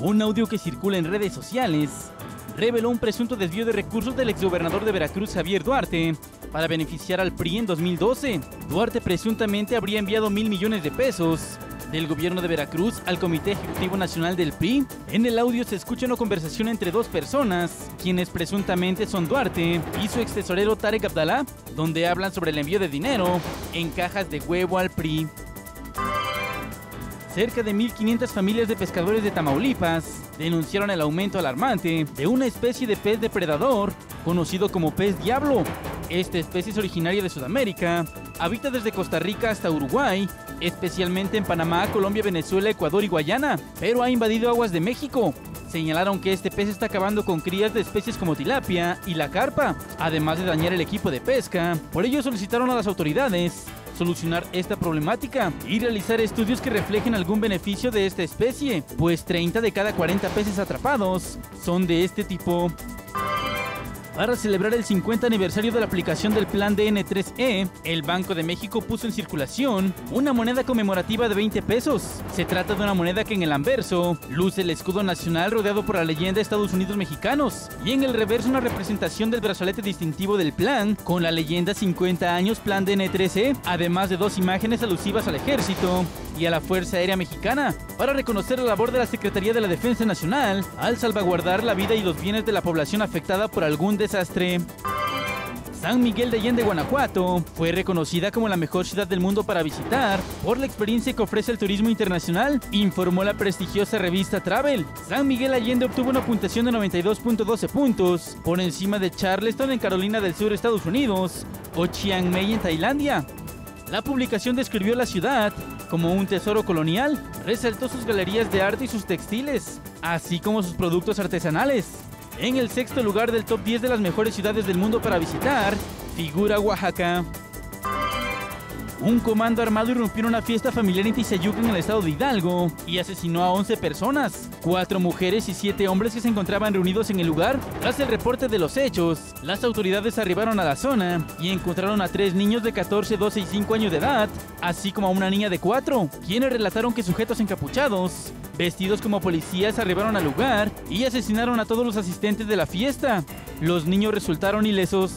Un audio que circula en redes sociales reveló un presunto desvío de recursos del exgobernador de Veracruz Javier Duarte para beneficiar al PRI en 2012. Duarte presuntamente habría enviado mil millones de pesos del gobierno de Veracruz al Comité Ejecutivo Nacional del PRI. En el audio se escucha una conversación entre dos personas, quienes presuntamente son Duarte y su ex tesorero Tarek Abdalá, donde hablan sobre el envío de dinero en cajas de huevo al PRI. Cerca de 1.500 familias de pescadores de Tamaulipas denunciaron el aumento alarmante de una especie de pez depredador conocido como pez diablo. Esta especie es originaria de Sudamérica, habita desde Costa Rica hasta Uruguay, especialmente en Panamá, Colombia, Venezuela, Ecuador y Guayana, pero ha invadido aguas de México. Señalaron que este pez está acabando con crías de especies como tilapia y la carpa, además de dañar el equipo de pesca. Por ello solicitaron a las autoridades solucionar esta problemática y realizar estudios que reflejen algún beneficio de esta especie, pues 30 de cada 40 peces atrapados son de este tipo. Para celebrar el 50 aniversario de la aplicación del plan DN3E, el Banco de México puso en circulación una moneda conmemorativa de 20 pesos. Se trata de una moneda que en el anverso luce el escudo nacional rodeado por la leyenda Estados Unidos mexicanos y en el reverso una representación del brazalete distintivo del plan con la leyenda 50 años plan DN3E, además de dos imágenes alusivas al ejército y a la Fuerza Aérea Mexicana para reconocer la labor de la Secretaría de la Defensa Nacional al salvaguardar la vida y los bienes de la población afectada por algún desastre. San Miguel de Allende, Guanajuato, fue reconocida como la mejor ciudad del mundo para visitar por la experiencia que ofrece el turismo internacional, informó la prestigiosa revista Travel. San Miguel Allende obtuvo una puntuación de 92.12 puntos, por encima de Charleston en Carolina del Sur, Estados Unidos, o Chiang Mai en Tailandia. La publicación describió la ciudad como un tesoro colonial, resaltó sus galerías de arte y sus textiles, así como sus productos artesanales. En el sexto lugar del top 10 de las mejores ciudades del mundo para visitar, figura Oaxaca. Un comando armado irrumpió en una fiesta familiar en Tizayuca en el estado de Hidalgo y asesinó a 11 personas, cuatro mujeres y siete hombres que se encontraban reunidos en el lugar. Tras el reporte de los hechos, las autoridades arribaron a la zona y encontraron a tres niños de 14, 12 y 5 años de edad, así como a una niña de 4, quienes relataron que sujetos encapuchados, vestidos como policías, arribaron al lugar y asesinaron a todos los asistentes de la fiesta. Los niños resultaron ilesos.